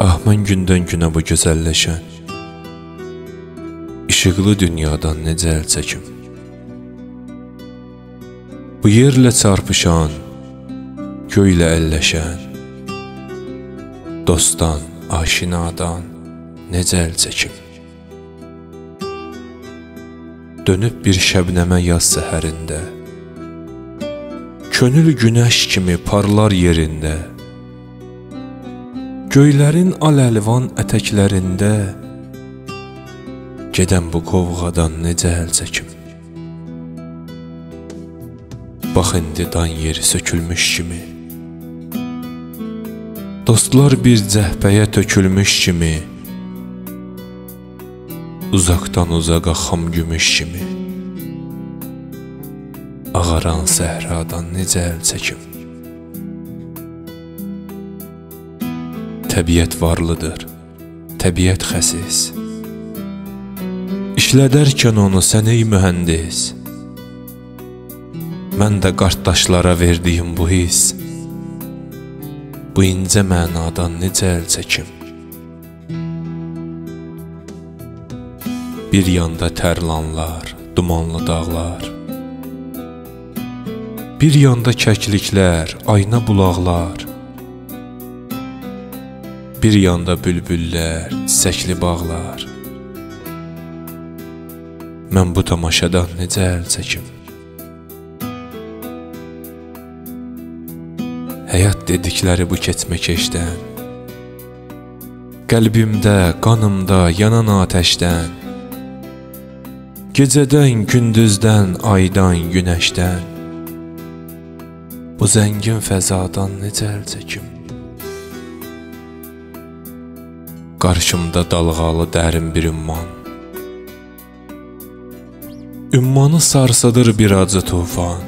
Ah mən gündən günə bu gözəlləşən İşıqlı dünyadan necə əl çəkim. Bu yerlə çarpışan Göylə əlləşən Dostdan, aşinadan necə əl çəkim. Dönüb bir şəbnəmə yaz səhərində Könül günəş kimi parlar yerində Göylərin al-əlvan ətəklərində Gedən bu qovğadan necə əl çəkim Bax indi dan yeri sökülmüş kimi. Dostlar bir cəhbəyə tökülmüş kimi. Uzaqdan uzaqa xam gümüş kimi. Ağaran səhradan necə əl çəkim? Təbiət varlıdır, təbiət xəsis. İşlədərkən onu sən ey mühəndis. Mən də qardaşlara verdiyim bu his. Bu incə mənadan necə əl çəkim? Bir yanda tərlanlar, dumanlı dağlar. Bir yanda kəkliklər, ayna bulaqlar Bir yanda bülbüllər, çiçəkli bağlar Mən bu tamaşadan necə əl çəkim? Həyat dedikləri bu keçmə keçdən Qəlbimdə, qanımda yanan atəşdən Gecədən, gündüzdən, aydan, günəşdən Bu zəngin fəzadan necə əl çəkim? Qarşımda dalğalı dərin bir ümman. Ümmanı sarsıdır bir acı tufan.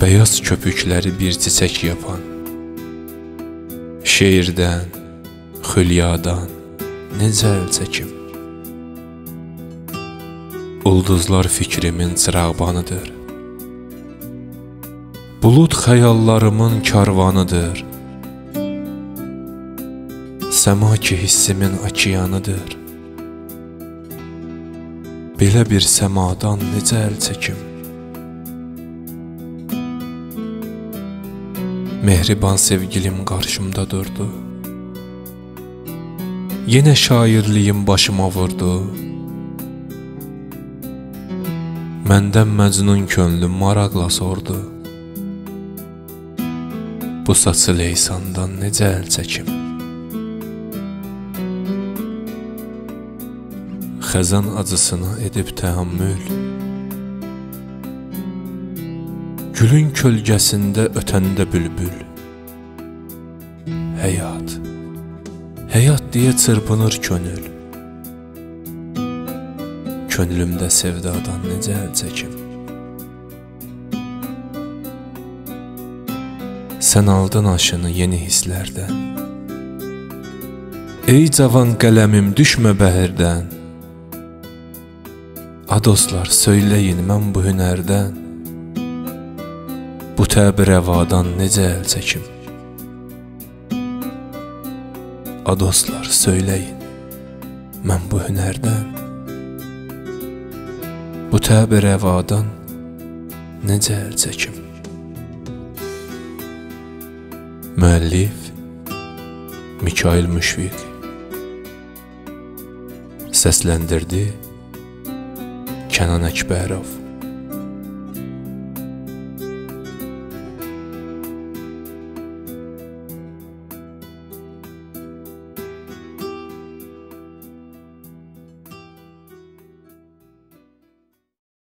Bəyaz köpükləri bir çiçək yapan. Şeirdən, xülyadan necə əl çəkim? Ulduzlar fikrimin çırağbanıdır. Bulud xəyallarımın karvanıdır Səma ki hissimin okeanıdır Belə bir səmadan necə əl çəkim Mehriban sevgilim qarşımda durdu Yenə şairliyim başıma vurdu Məndən məcnun könlüm maraqla sordu Bu saçı leysandan necə əl çəkim? Xəzan acısını edib təhəmmül Gülün kölgəsində ötəndə bülbül. Həyat. Həyat deyə çırpınır könül. Könlümdə sevdadan necə əl çəkim? Sən aldın aşını yeni hisslərdən. Ey cavan qələmim düşmə bəhirdən A dostlar söyləyin mən bu hünərdən Bu təbi rəvadan necə əl çəkim? A dostlar söyləyin mən bu hünərdən Bu təbi rəvadan necə əl çəkim? Müəllif Mikail Müşfiq Səsləndirdi کنان اکبروف